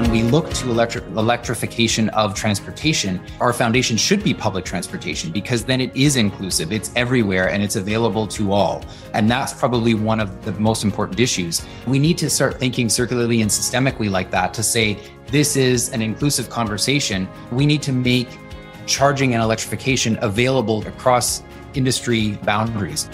when we look to electrification of transportation, our foundation should be public transportation because then it is inclusive, it's everywhere, and it's available to all. And that's probably one of the most important issues. We need to start thinking circularly and systemically like that to say, this is an inclusive conversation. We need to make charging and electrification available across industry boundaries.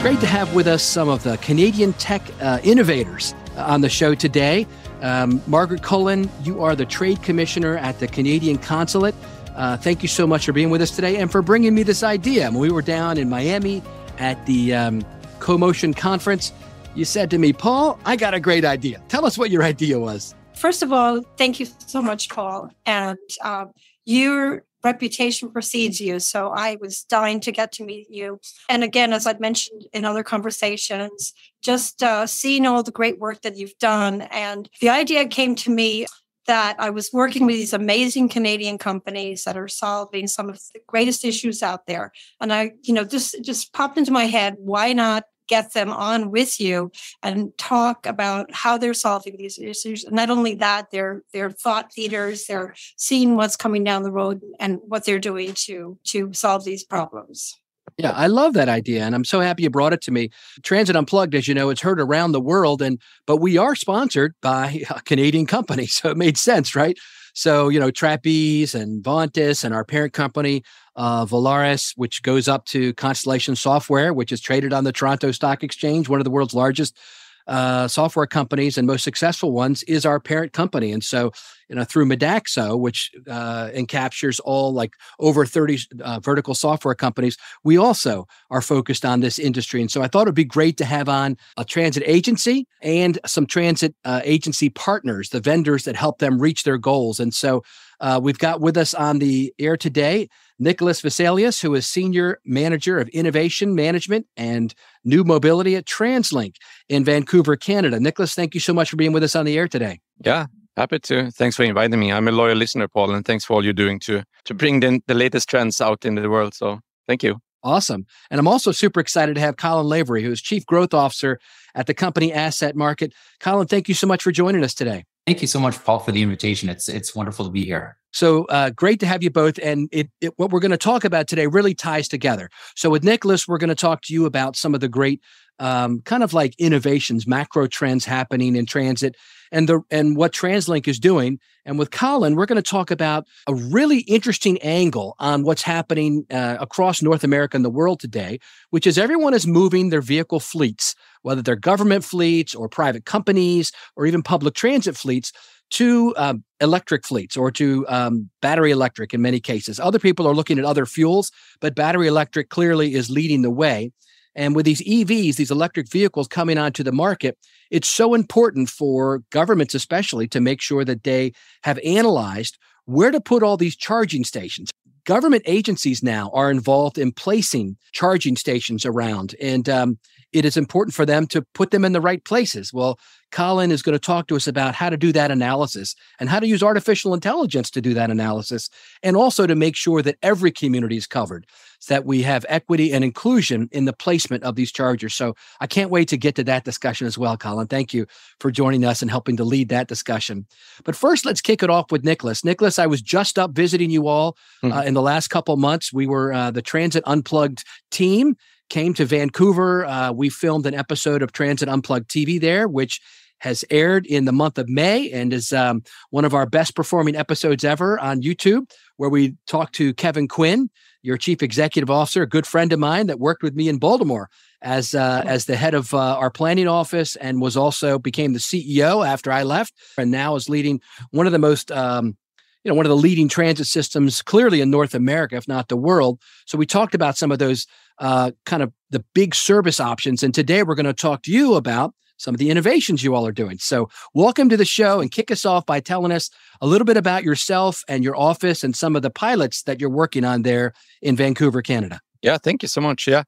Great to have with us some of the Canadian tech uh, innovators on the show today. Um, Margaret Cullen, you are the Trade Commissioner at the Canadian Consulate. Uh, thank you so much for being with us today and for bringing me this idea. When we were down in Miami at the um, CoMotion conference, you said to me, Paul, I got a great idea. Tell us what your idea was. First of all, thank you so much, Paul. And um, your reputation precedes you. So I was dying to get to meet you. And again, as I'd mentioned in other conversations, just uh, seeing all the great work that you've done. And the idea came to me that I was working with these amazing Canadian companies that are solving some of the greatest issues out there. And I, you know, just just popped into my head, why not get them on with you and talk about how they're solving these issues. And not only that, they're they're thought leaders. They're seeing what's coming down the road and what they're doing to to solve these problems. Yeah, I love that idea, and I'm so happy you brought it to me. Transit Unplugged, as you know, it's heard around the world, and but we are sponsored by a Canadian company, so it made sense, right? So you know, Trapeze and Vontas and our parent company uh, Volaris, which goes up to Constellation Software, which is traded on the Toronto Stock Exchange, one of the world's largest uh, software companies and most successful ones, is our parent company. And so, you know, through Modaxo, which uh, encaptures all like over 30 uh, vertical software companies, we also are focused on this industry. And so I thought it'd be great to have on a transit agency and some transit uh, agency partners, the vendors that help them reach their goals. And so uh, we've got with us on the air today Niklas Kviselius, who is Senior Manager of Innovation Management and New Mobility at TransLink in Vancouver, Canada. Niklas, thank you so much for being with us on the air today. Yeah, happy to. Thanks for inviting me. I'm a loyal listener, Paul, and thanks for all you're doing to to bring the, the latest trends out in the world. So thank you. Awesome. And I'm also super excited to have Colin Lavery, who is Chief Growth Officer at the company Asset Market. Colin, thank you so much for joining us today. Thank you so much, Paul, for the invitation. It's it's wonderful to be here. So uh, great to have you both. And it, it, what we're going to talk about today really ties together. So with Niklas, we're going to talk to you about some of the great um, kind of like innovations, macro trends happening in transit, and the and what TransLink is doing. And with Colin, we're going to talk about a really interesting angle on what's happening uh, across North America and the world today, which is everyone is moving their vehicle fleets, whether they're government fleets or private companies or even public transit fleets, to um, electric fleets or to um, battery electric in many cases. Other people are looking at other fuels, but battery electric clearly is leading the way. And with these EVs, these electric vehicles coming onto the market, it's so important for governments, especially, to make sure that they have analyzed where to put all these charging stations. Government agencies now are involved in placing charging stations around, and um, it is important for them to put them in the right places. Well, Colin is going to talk to us about how to do that analysis and how to use artificial intelligence to do that analysis, and also to make sure that every community is covered, so that we have equity and inclusion in the placement of these chargers. So I can't wait to get to that discussion as well, Colin. Thank you for joining us and helping to lead that discussion. But first, let's kick it off with Niklas. Niklas, I was just up visiting you all mm-hmm. uh, in the last couple months. We were uh, the Transit Unplugged team came to Vancouver. Uh, we filmed an episode of Transit Unplugged TV there, which has aired in the month of May and is um, one of our best performing episodes ever on YouTube, where we talked to Kevin Quinn, your chief executive officer, a good friend of mine that worked with me in Baltimore as uh, as the head of uh, our planning office and was also became the CEO after I left, and now is leading one of the most um, you know one of the leading transit systems clearly in North America, if not the world. So we talked about some of those uh, kind of the big service options, and today we're going to talk to you about some of the innovations you all are doing. So, welcome to the show and kick us off by telling us a little bit about yourself and your office and some of the pilots that you're working on there in Vancouver, Canada. Yeah, thank you so much. Yeah.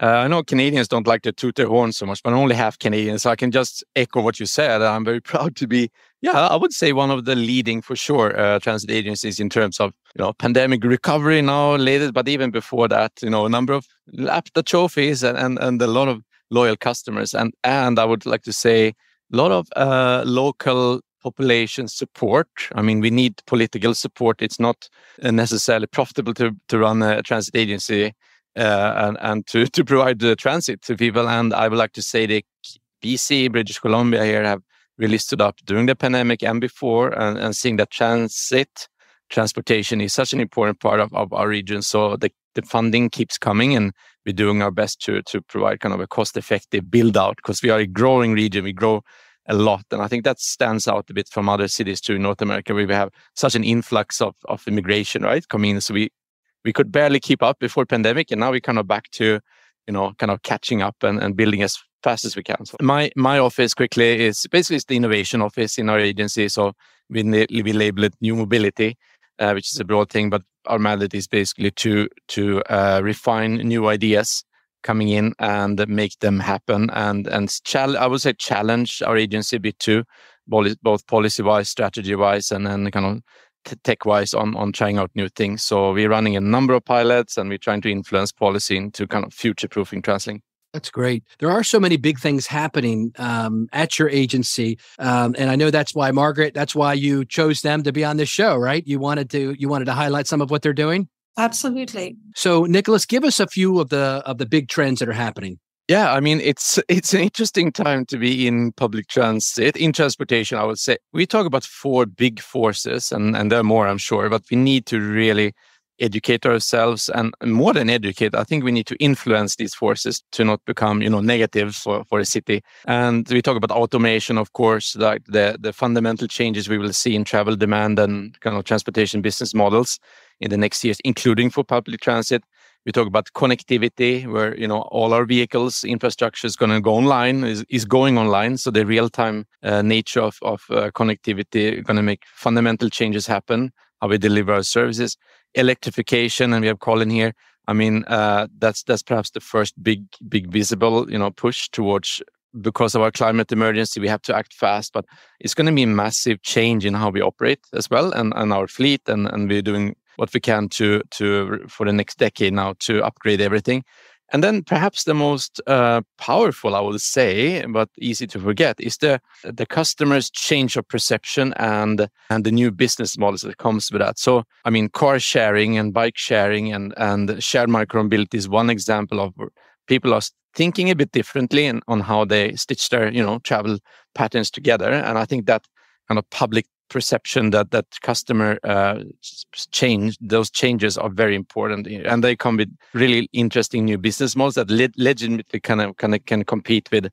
Uh, I know Canadians don't like to toot their horn so much, but I'm only half Canadian, so I can just echo what you said. I'm very proud to be, yeah, I would say one of the leading for sure uh, transit agencies in terms of you know pandemic recovery now latest, but even before that, you know, a number of lapped the trophies and, and and a lot of loyal customers. And and I would like to say a lot of uh, local population support. I mean, we need political support. It's not necessarily profitable to, to run a transit agency uh, and, and to, to provide the transit to people. And I would like to say the BC, British Columbia here have really stood up during the pandemic and before and, and seeing that transit transportation is such an important part of, of our region. So the, the funding keeps coming and we're doing our best to, to provide kind of a cost effective build out because we are a growing region. We grow a lot. And I think that stands out a bit from other cities too in North America where we have such an influx of, of immigration, right? Coming in. So we, we could barely keep up before pandemic and now we're kind of back to, you know, kind of catching up and, and building as fast as we can. So my my office quickly is basically it's the innovation office in our agency. So we, we label it new mobility uh, which is a broad thing, but our mandate is basically to to uh, refine new ideas coming in and make them happen and and chal- I would say challenge our agency a bit too, both policy wise, strategy wise, and then kind of tech wise on on trying out new things. So we're running a number of pilots and we're trying to influence policy into kind of future proofing TransLink. That's great. There are so many big things happening um, at your agency, um, and I know that's why Margaret. That's why you chose them to be on this show, right? You wanted to you wanted to highlight some of what they're doing. Absolutely. So, Niklas, give us a few of the of the big trends that are happening. Yeah, I mean it's it's an interesting time to be in public transit, in transportation. I would say we talk about four big forces, and and there are more, I'm sure, but we need to really educate ourselves and more than educate i think we need to influence these forces to not become you know negative for, for a city. And we talk about automation of course like the the fundamental changes we will see in travel demand and kind of transportation business models in the next years including for public transit. We talk about connectivity where you know all our vehicles infrastructure is going to go online is, is going online. So the real-time uh, nature of, of uh, connectivity going to make fundamental changes happen how we deliver our services electrification, and we have Colin here. I mean, uh, that's that's perhaps the first big big visible you know push towards because of our climate emergency. We have to act fast, but it's going to be a massive change in how we operate as well, and and our fleet, and and we're doing what we can to to for the next decade now to upgrade everything. And then perhaps the most uh, powerful, I would say, but easy to forget, is the the customer's change of perception and and the new business models that comes with that. So, I mean, car sharing and bike sharing and and shared micromobility is one example of people are thinking a bit differently and on how they stitch their you know travel patterns together. And I think that kind of public perception that that customer uh, change those changes are very important and they come with really interesting new business models that le- legitimately kind of can compete with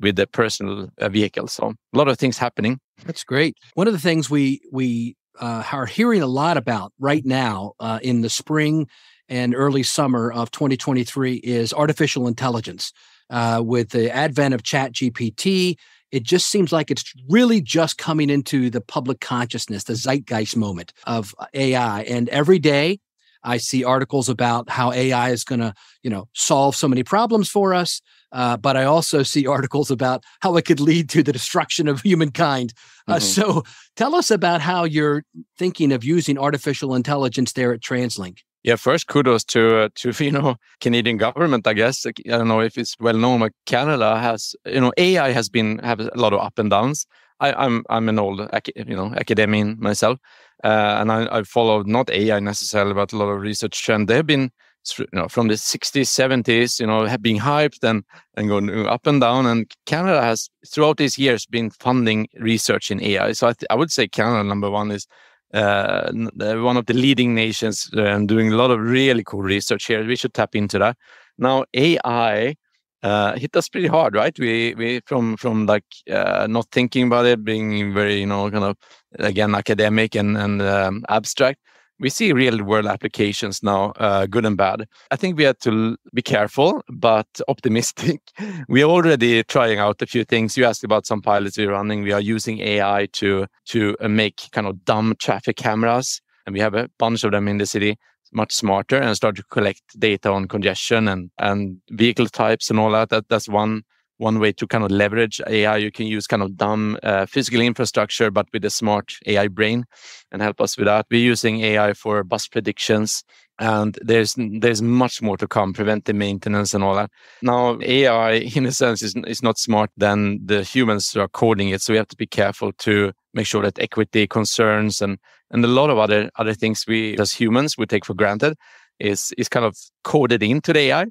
with the personal uh, vehicle so a lot of things happening. That's great. One of the things we we uh, are hearing a lot about right now uh, in the spring and early summer of 2023 is artificial intelligence uh, with the advent of chat gpt it just seems like it's really just coming into the public consciousness, the zeitgeist moment of uh, AI. And every day I see articles about how AI is going to, you know, solve so many problems for us. Uh, but I also see articles about how it could lead to the destruction of humankind. Uh, mm-hmm. So tell us about how you're thinking of using artificial intelligence there at TransLink yeah, first kudos to uh, to you know Canadian government. I guess I don't know if it's well known, but Canada has you know AI has been have a lot of up and downs. I, am I'm, I'm an old you know academician myself, uh, and I, I followed not AI necessarily, but a lot of research trend. They've been you know from the 60s, 70s, you know, have been hyped and and going up and down. And Canada has throughout these years been funding research in AI. So I, th- I would say Canada number one is uh, one of the leading nations uh, and doing a lot of really cool research here. We should tap into that. Now AI uh, hit us pretty hard, right? We we from from like uh, not thinking about it, being very you know kind of again academic and and um, abstract we see real world applications now, uh, good and bad. I think we have to be careful, but optimistic. we are already trying out a few things. You asked about some pilots we're running. We are using AI to to uh, make kind of dumb traffic cameras, and we have a bunch of them in the city. Much smarter and start to collect data on congestion and and vehicle types and all that. That that's one one way to kind of leverage AI. You can use kind of dumb uh, physical infrastructure, but with a smart AI brain and help us with that. We're using AI for bus predictions and there's there's much more to come preventive maintenance and all that now ai in a sense is, is not smart than the humans who are coding it so we have to be careful to make sure that equity concerns and and a lot of other other things we as humans we take for granted is is kind of coded into the ai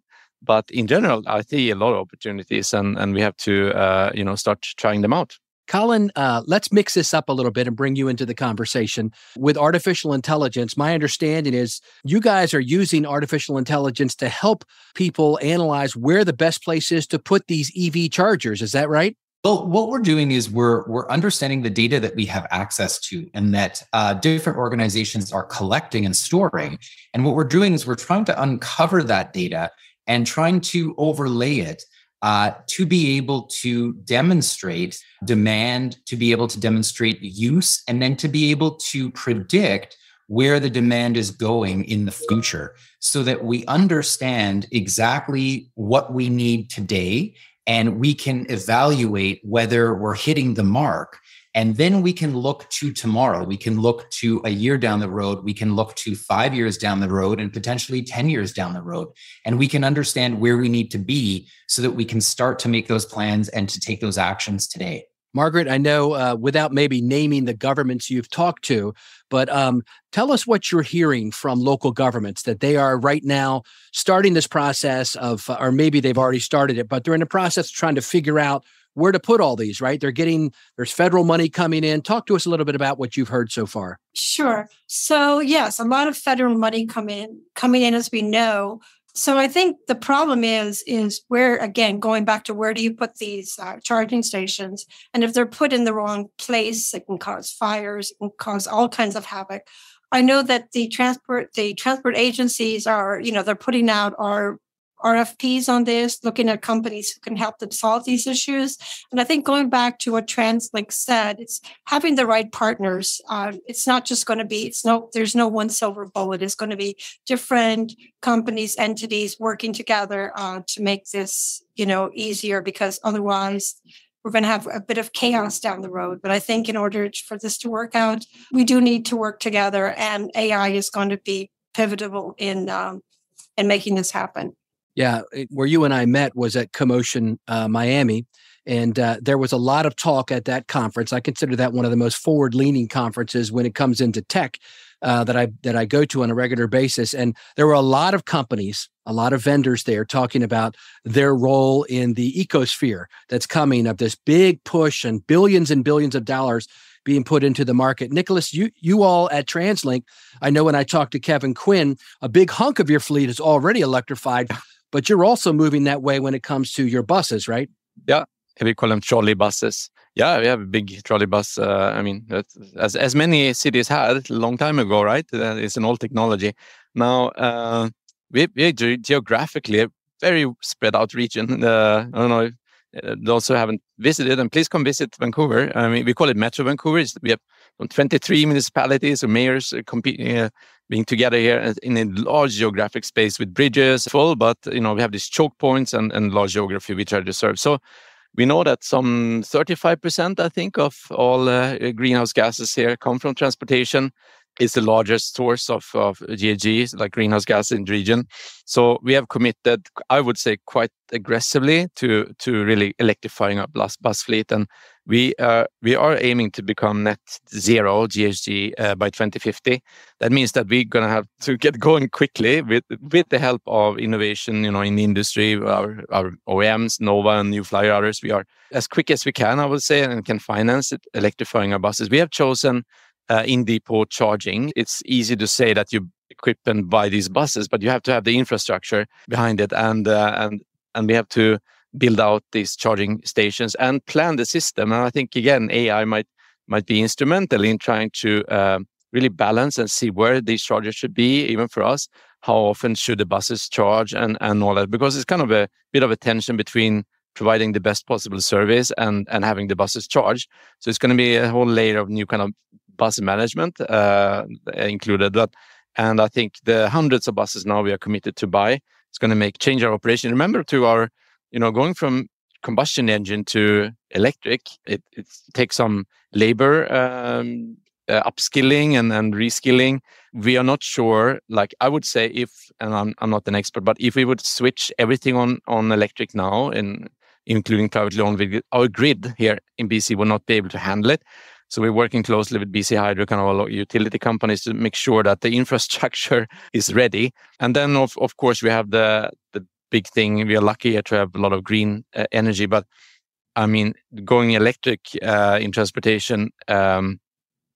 but in general i see a lot of opportunities and and we have to uh, you know start trying them out Colin, uh, let's mix this up a little bit and bring you into the conversation. With artificial intelligence, my understanding is you guys are using artificial intelligence to help people analyze where the best place is to put these EV chargers. Is that right? Well, what we're doing is we're we're understanding the data that we have access to, and that uh, different organizations are collecting and storing. And what we're doing is we're trying to uncover that data and trying to overlay it uh, to be able to demonstrate demand, to be able to demonstrate use, and then to be able to predict where the demand is going in the future so that we understand exactly what we need today and we can evaluate whether we're hitting the mark and then we can look to tomorrow. We can look to a year down the road. We can look to five years down the road and potentially 10 years down the road. And we can understand where we need to be so that we can start to make those plans and to take those actions today. Margaret, I know uh, without maybe naming the governments you've talked to, but um, tell us what you're hearing from local governments that they are right now starting this process of, or maybe they've already started it, but they're in the process of trying to figure out where to put all these, right? They're getting, there's federal money coming in. Talk to us a little bit about what you've heard so far. Sure. So, yes, a lot of federal money come in, coming in as we know. So I think the problem is is where again going back to where do you put these uh, charging stations, and if they're put in the wrong place, it can cause fires, it can cause all kinds of havoc. I know that the transport the transport agencies are you know they're putting out our RFPs on this, looking at companies who can help them solve these issues. And I think going back to what TransLink said, it's having the right partners. Uh, it's not just going to be, it's no, there's no one silver bullet. It's going to be different companies, entities working together uh, to make this, you know, easier because otherwise we're going to have a bit of chaos down the road. But I think in order for this to work out, we do need to work together and AI is going to be pivotal in, um, in making this happen. Yeah, where you and I met was at CoMotion uh, Miami, and uh, there was a lot of talk at that conference. I consider that one of the most forward-leaning conferences when it comes into tech uh, that I that I go to on a regular basis. And there were a lot of companies, a lot of vendors there talking about their role in the ecosphere that's coming of this big push and billions and billions of dollars being put into the market. Niklas, you you all at TransLink, I know when I talked to Kevin Quinn, a big hunk of your fleet is already electrified but you're also moving that way when it comes to your buses, right? Yeah, we call them trolley buses. Yeah, we have a big trolley bus. Uh, I mean, as as many cities had a long time ago, right? Uh, it's an old technology. Now uh, we we geographically a very spread out region. Uh, I don't know uh, those who haven't visited, and please come visit Vancouver. I mean, we call it Metro Vancouver. We have 23 municipalities or mayors competing, being together here in a large geographic space with bridges full, but you know we have these choke points and, and large geography try to serve. So we know that some 35%, I think, of all uh, greenhouse gases here come from transportation is the largest source of, of GHG, like greenhouse gas in the region. So we have committed, I would say, quite aggressively to to really electrifying our bus, bus fleet, and we uh, we are aiming to become net zero GHG uh, by 2050. That means that we're gonna have to get going quickly with with the help of innovation, you know, in the industry, our our OEMs, Nova and New Flyer others. We are as quick as we can, I would say, and can finance it, electrifying our buses. We have chosen uh, in depot charging. It's easy to say that you equip and buy these buses, but you have to have the infrastructure behind it, and uh, and and we have to build out these charging stations and plan the system. And I think again, AI might might be instrumental in trying to uh, really balance and see where these chargers should be, even for us. How often should the buses charge and and all that? Because it's kind of a bit of a tension between providing the best possible service and and having the buses charged. So it's going to be a whole layer of new kind of bus management uh, included. That, and I think the hundreds of buses now we are committed to buy is going to make change our operation. Remember, to our you know going from combustion engine to electric, it, it takes some labor um, uh, upskilling and, and reskilling. We are not sure. Like I would say, if and I'm I'm not an expert, but if we would switch everything on on electric now, and including privately owned, our grid here in BC will not be able to handle it. So we're working closely with BC Hydro, kind of utility companies, to make sure that the infrastructure is ready. And then, of of course, we have the the big thing. We are lucky to have a lot of green uh, energy, but I mean, going electric uh, in transportation um,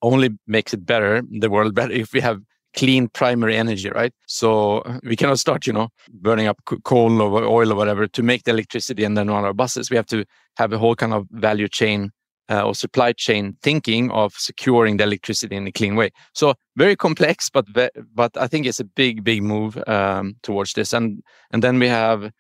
only makes it better, the world better, if we have clean primary energy, right? So we cannot start, you know, burning up coal or oil or whatever to make the electricity and then run our buses. We have to have a whole kind of value chain uh, or supply chain thinking of securing the electricity in a clean way. So very complex, but but I think it's a big, big move um, towards this. And and then we have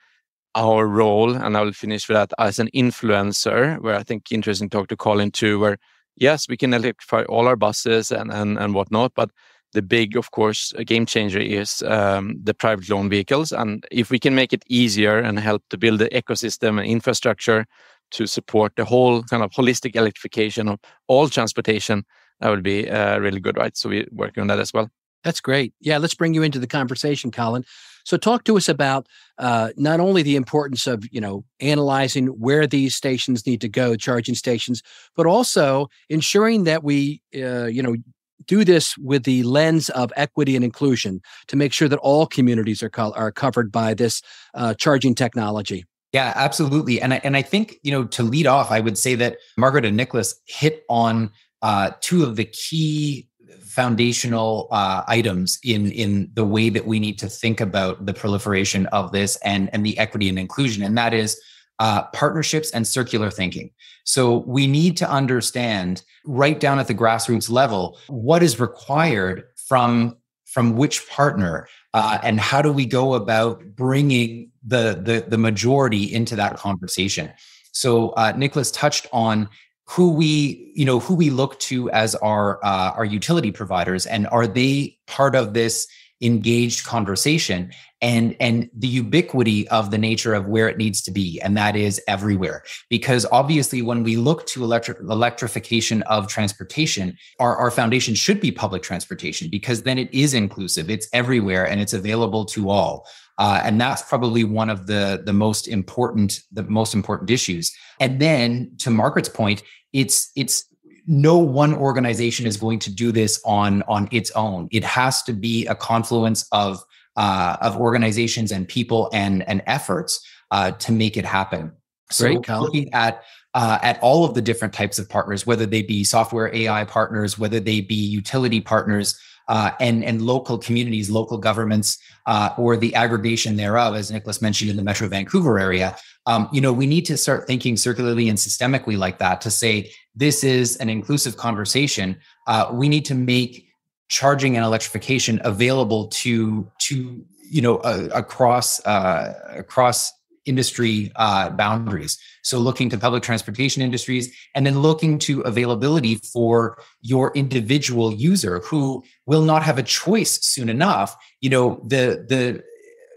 our role, and I will finish with that as an influencer, where I think interesting talk to Colin too, where yes, we can electrify all our buses and and and whatnot, but the big, of course, game changer is um, the private loan vehicles. And if we can make it easier and help to build the ecosystem and infrastructure to support the whole kind of holistic electrification of all transportation, that would be uh, really good, right? So we're working on that as well. That's great. Yeah, let's bring you into the conversation, Colin. So, talk to us about uh, not only the importance of you know analyzing where these stations need to go, charging stations, but also ensuring that we uh, you know do this with the lens of equity and inclusion to make sure that all communities are co- are covered by this uh, charging technology. Yeah, absolutely. And I, and I think, you know, to lead off, I would say that Margaret and Niklas hit on uh, two of the key foundational uh, items in in the way that we need to think about the proliferation of this and and the equity and inclusion, and that is uh, partnerships and circular thinking. So we need to understand right down at the grassroots level what is required from from which partner uh, and how do we go about bringing the, the the majority into that conversation? So uh, niklas touched on who we you know who we look to as our uh, our utility providers and are they part of this engaged conversation and and the ubiquity of the nature of where it needs to be and that is everywhere. Because obviously when we look to electric electrification of transportation our, our foundation should be public transportation because then it is inclusive. It's everywhere and it's available to all. Uh, and that's probably one of the the most important the most important issues. And then to margaret's point it's it's no one organization is going to do this on on its own. It has to be a confluence of uh, of organizations and people and and efforts uh, to make it happen. So Great, looking at uh, at all of the different types of partners, whether they be software AI partners, whether they be utility partners, uh, and and local communities, local governments, uh, or the aggregation thereof, as Niklas mentioned in the Metro Vancouver area. Um, you know, we need to start thinking circularly and systemically like that to say this is an inclusive conversation. Uh, we need to make charging and electrification available to to you know uh, across uh, across industry uh, boundaries. So looking to public transportation industries and then looking to availability for your individual user who will not have a choice soon enough. You know the the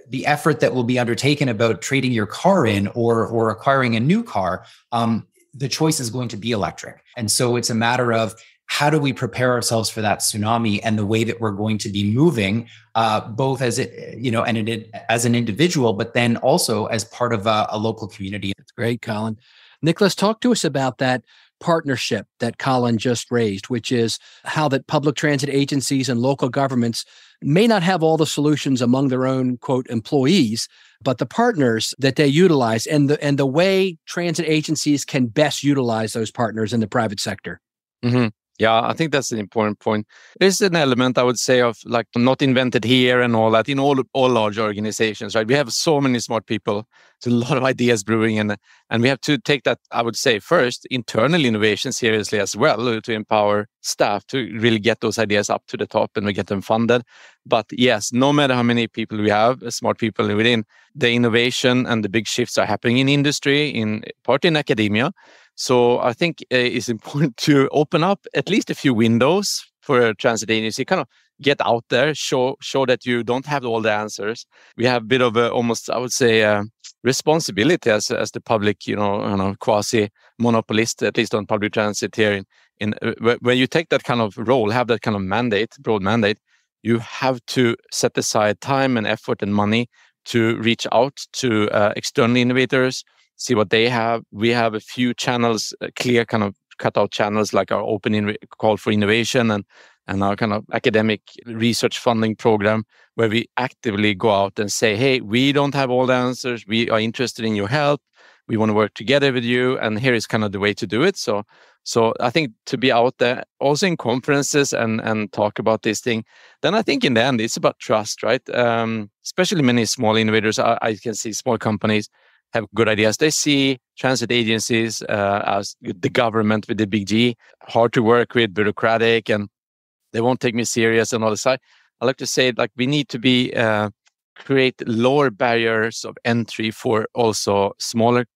the effort that will be undertaken about trading your car in or or acquiring a new car um, the choice is going to be electric. And so it's a matter of how do we prepare ourselves for that tsunami and the way that we're going to be moving, uh, both as it, you know, and it, as an individual, but then also as part of a, a local community. That's great, Colin. Niklas, talk to us about that partnership that Colin just raised, which is how that public transit agencies and local governments may not have all the solutions among their own quote employees, but the partners that they utilize and the and the way transit agencies can best utilize those partners in the private sector. Mm-hmm. Yeah, I think that's an important point. There's an element I would say of like not invented here and all that in all all large organizations, right? We have so many smart people, a lot of ideas brewing, and and we have to take that I would say first internal innovation seriously as well uh, to empower staff to really get those ideas up to the top and we get them funded. But yes, no matter how many people we have, uh, smart people within the innovation and the big shifts are happening in industry, in part in academia so I think uh, it's important to open up at least a few windows for a transit agency, kind of get out there, show show that you don't have all the answers. We have a bit of a almost, I would say, uh, responsibility as as the public, you know, you know quasi monopolist, at least on public transit here in in uh, when you take that kind of role, have that kind of mandate, broad mandate, you have to set aside time and effort and money to reach out to uh, external innovators, see what they have. We have a few channels, uh, clear kind of cutout channels like our open in- call for innovation and and our kind of academic research funding program where we actively go out and say, hey, we don't have all the answers. We are interested in your help. We want to work together with you. And here is kind of the way to do it. So so I think to be out there also in conferences and and talk about this thing, then I think in the end it's about trust, right? Um, especially many small innovators, I, I, can see small companies have good ideas. They see transit agencies uh, as the government with the big G, hard to work with, bureaucratic, and they won't take me serious and all this. I, I like to say like we need to be uh, create lower barriers of entry for also smaller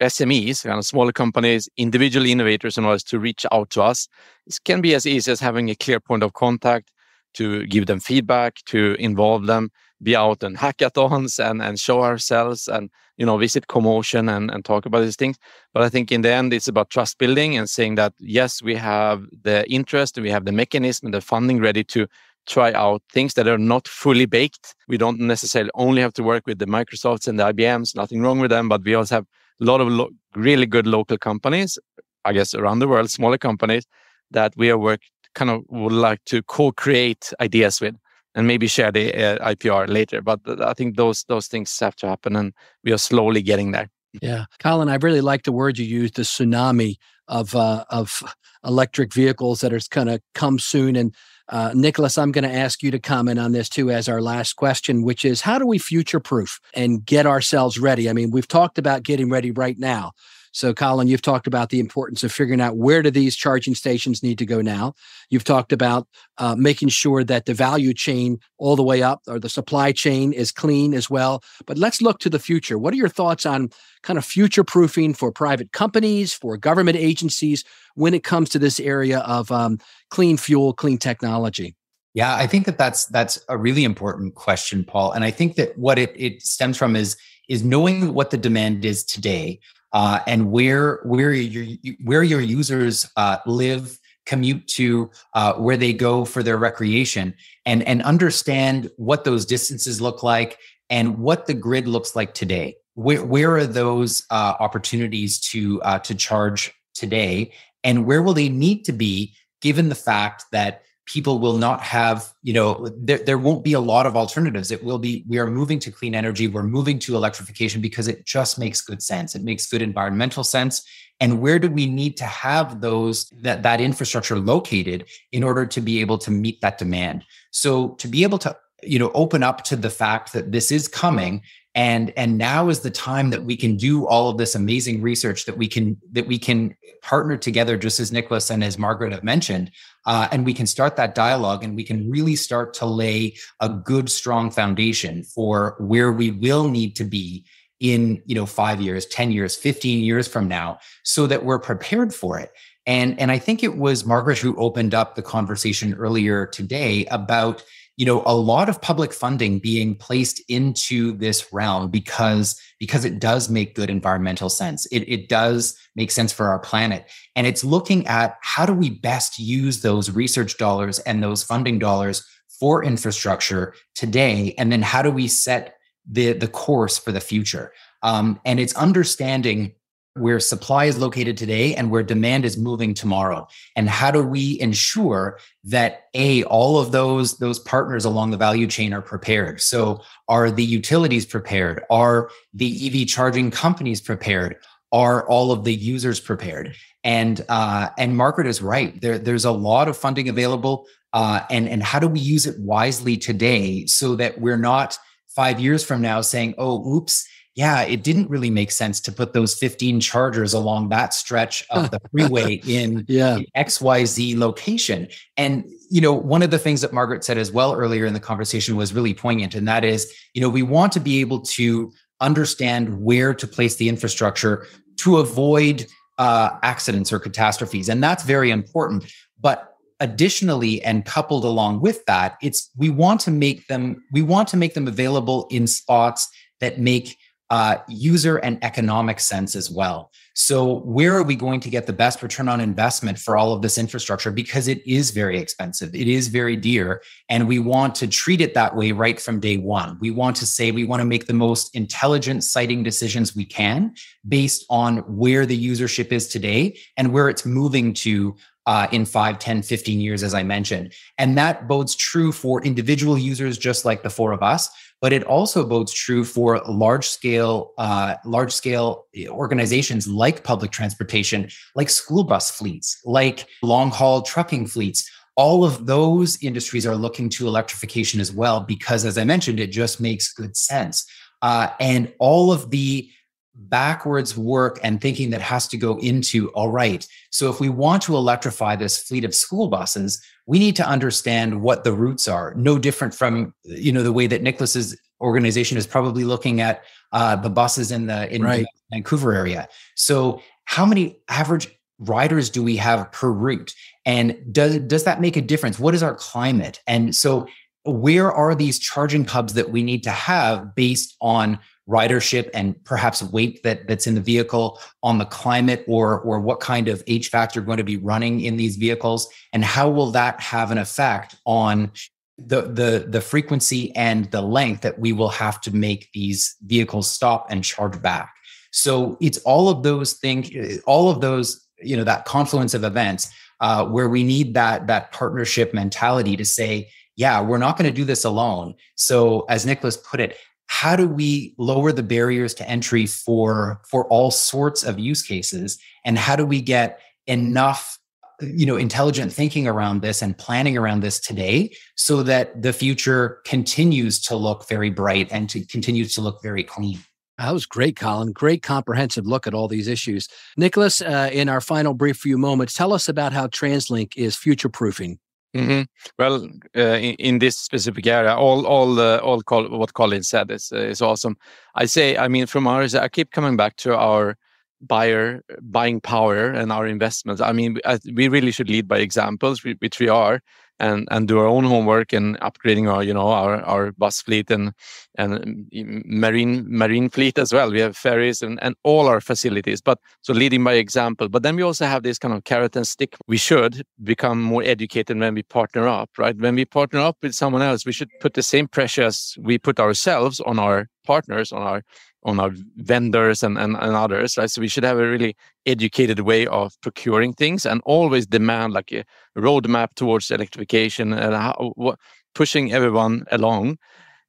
SMEs, kind of smaller companies, individual innovators, and others to reach out to us. It can be as easy as having a clear point of contact to give them feedback, to involve them, be out in hackathons and, and show ourselves and you know visit CoMotion and, and talk about these things. But I think in the end it's about trust building and saying that yes, we have the interest, and we have the mechanism and the funding ready to try out things that are not fully baked. We don't necessarily only have to work with the Microsofts and the IBMs, nothing wrong with them, but we also have a lot of lo- really good local companies, I guess around the world, smaller companies that we are work kind of would like to co-create ideas with and maybe share the uh, IPR later. But I think those those things have to happen, and we are slowly getting there. Yeah, Colin, I really like the word you used, the tsunami of uh, of electric vehicles that are going to come soon. And uh, Niklas, I'm going to ask you to comment on this too as our last question, which is how do we future proof and get ourselves ready? I mean, we've talked about getting ready right now. So, Colin, you've talked about the importance of figuring out where do these charging stations need to go now. You've talked about uh, making sure that the value chain all the way up or the supply chain is clean as well. But let's look to the future. What are your thoughts on kind of future proofing for private companies, for government agencies when it comes to this area of um, clean fuel, clean technology? Yeah, I think that that's that's a really important question, Paul. And I think that what it, it stems from is is knowing what the demand is today uh, and where where your where your users uh, live, commute to, uh, where they go for their recreation, and and understand what those distances look like and what the grid looks like today. Where where are those uh, opportunities to uh, to charge today, and where will they need to be given the fact that people will not have you know there, there won't be a lot of alternatives. It will be we are moving to clean energy. We're moving to electrification because it just makes good sense. It makes good environmental sense. And where do we need to have those that that infrastructure located in order to be able to meet that demand? So to be able to you know open up to the fact that this is coming and and now is the time that we can do all of this amazing research that we can that we can partner together just as niklas and as margaret have mentioned uh, and we can start that dialogue and we can really start to lay a good strong foundation for where we will need to be in you know 5 years 10 years 15 years from now so that we're prepared for it. And and i think it was margaret who opened up the conversation earlier today about you know a lot of public funding being placed into this realm because because it does make good environmental sense. It, it does make sense for our planet. And it's looking at how do we best use those research dollars and those funding dollars for infrastructure today? And then how do we set the the course for the future? Um, and it's understanding where supply is located today and where demand is moving tomorrow. And how do we ensure that a all of those those partners along the value chain are prepared? So are the utilities prepared? Are the ev charging companies prepared? Are all of the users prepared? And uh, and margaret is right. There there's a lot of funding available uh, and and how do we use it wisely today so that we're not five years from now saying oh oops yeah, it didn't really make sense to put those 15 chargers along that stretch of the freeway in, yeah. XYZ location. And, you know, one of the things that Margaret said as well earlier in the conversation was really poignant. And that is, you know, we want to be able to understand where to place the infrastructure to avoid uh, accidents or catastrophes. And that's very important. But additionally and coupled along with that it's we want to make them we want to make them available in spots that make uh, user and economic sense as well. So, where are we going to get the best return on investment for all of this infrastructure? Because it is very expensive, it is very dear, and we want to treat it that way right from day one. We want to say we want to make the most intelligent siting decisions we can based on where the usership is today and where it's moving to uh, in 5, 10, 15 years, as I mentioned. And that bodes true for individual users, just like the four of us, but it also bodes true for large scale, uh, large scale organizations like public transportation, like school bus fleets, like long haul trucking fleets. All of those industries are looking to electrification as well, because as I mentioned, it just makes good sense. Uh, and all of the backwards work and thinking that has to go into all right so if we want to electrify this fleet of school buses we need to understand what the routes are. No different from you know the way that niklas's organization is probably looking at uh, the buses in the in right. the vancouver area. So how many average riders do we have per route? And does does that make a difference? What is our climate? And so where are these charging hubs that we need to have based on ridership and perhaps weight that that's in the vehicle on the climate or or what kind of HVAC you're going to be running in these vehicles and how will that have an effect on the the the frequency and the length that we will have to make these vehicles stop and charge back? So it's all of those things all of those you know that confluence of events uh, where we need that that partnership mentality to say yeah we're not going to do this alone. So as niklas put it how do we lower the barriers to entry for for all sorts of use cases and how do we get enough you know intelligent thinking around this and planning around this today so that the future continues to look very bright and to continues to look very clean that was great, Colin. Great comprehensive look at all these issues. Niklas, uh, in our final brief few moments, tell us about how TransLink is future proofing Mm-hmm. Well, uh, in, in, this specific area, all all uh, all Col- what Colin said is uh, is awesome. I say, I mean, from ours, I keep coming back to our buyer buying power and our investments. I mean, we really should lead by examples, which we are and and do our own homework and upgrading our you know our our bus fleet and and mm, marine marine fleet as well. We have ferries and and all our facilities but so leading by example. But then we also have this kind of carrot and stick. We should become more educated when we partner up right? When we partner up with someone else we should put the same pressure as we put ourselves on our partners on our on our vendors and, and, and others, right? So we should have a really educated way of procuring things and always demand like a roadmap towards electrification and how, what, pushing everyone along.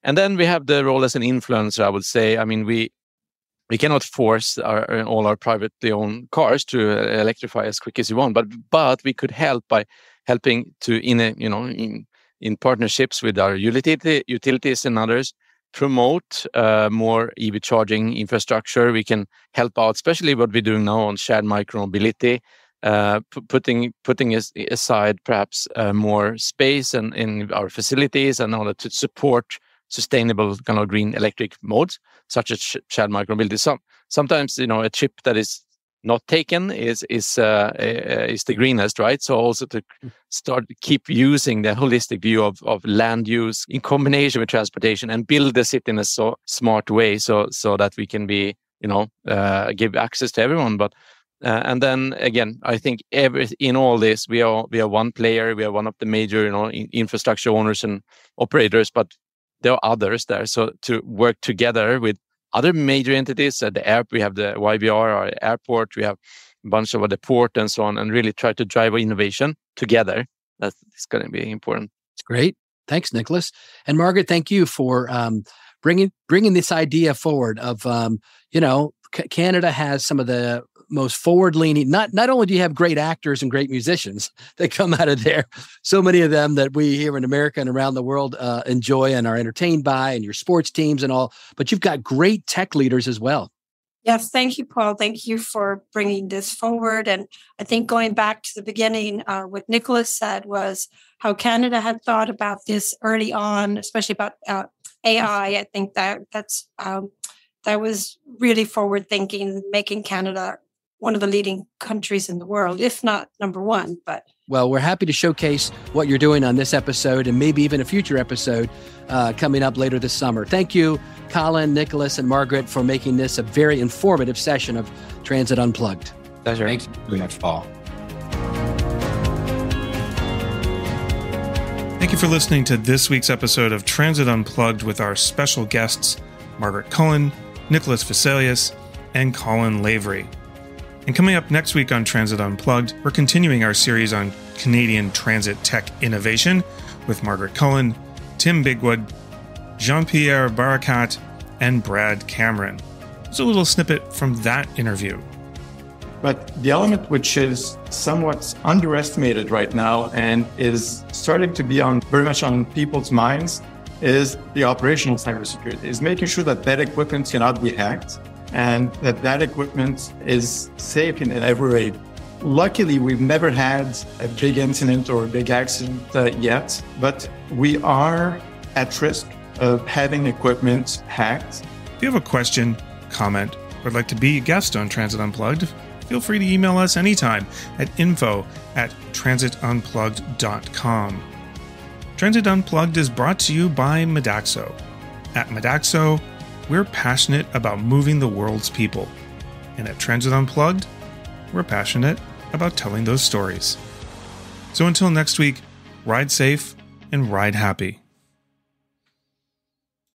And then we have the role as an influencer, I would say. I mean, we we cannot force our, all our privately owned cars to uh, electrify as quick as we want, but but we could help by helping to in a, you know in, in partnerships with our utility utilities and others promote uh, more EV charging infrastructure. We can help out, especially what we're doing now on shared micromobility, uh, putting putting aside perhaps uh, more space and in our facilities in order to support sustainable kind of green electric modes such as shared micromobility. Some sometimes you know a chip that is not taken is is uh, uh, is the greenest, right? So also to mm. start keep using the holistic view of of land use in combination with transportation and build the city in a so smart way, so so that we can be you know uh, give access to everyone, but. Uh, and then again, I think every in all this, we are we are one player. We are one of the major, you know, in, infrastructure owners and operators. But there are others there. So to work together with other major entities at the airport. We have the YVR, our airport. We have a bunch of the port and so on, and really try to drive innovation together. That's going to be important. It's great. Thanks, Niklas and Margaret. Thank you for um, bringing bringing this idea forward. Of um, you know, C- Canada has some of the most forward leaning. Not not only do you have great actors and great musicians that come out of there, so many of them that we here in America and around the world uh, enjoy and are entertained by, and your sports teams and all. But you've got great tech leaders as well. Yes, thank you, Paul. Thank you for bringing this forward. And I think going back to the beginning, uh, what Niklas said was how Canada had thought about this early on, especially about uh, AI. I think that that's um, that was really forward thinking, making Canada one of the leading countries in the world, if not number one. But well, we're happy to showcase what you're doing on this episode and maybe even a future episode uh, coming up later this summer. Thank you, Colin, Niklas, and Margaret, for making this a very informative session of Transit Unplugged. Pleasure. Thank you very much, Paul. Thank you for listening to this week's episode of Transit Unplugged with our special guests, Margaret Cullen, Niklas Kviselius, and Colin Lavery. And coming up next week on Transit Unplugged, we're continuing our series on Canadian transit tech innovation with Margaret Cullen, Tim Bigwood, Jean Pierre Baracat, and Brad Cameron. Here's a little snippet from that interview. But the element which is somewhat underestimated right now and is starting to be on very much on people's minds is the operational cybersecurity, is making sure that that equipment cannot be hacked and that that equipment is safe in every way. Luckily, we've never had a big incident or a big accident uh, yet, but we are at risk of having equipment hacked. If you have a question, comment, or would like to be a guest on Transit Unplugged, feel free to email us anytime at info at transitunplugged.com. Transit Unplugged is brought to you by Modaxo. At Modaxo, we're passionate about moving the world's people. And at Transit Unplugged, we're passionate about telling those stories. So until next week, ride safe and ride happy.